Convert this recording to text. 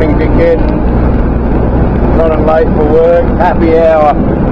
morning dickhead. Running late for work, happy hour.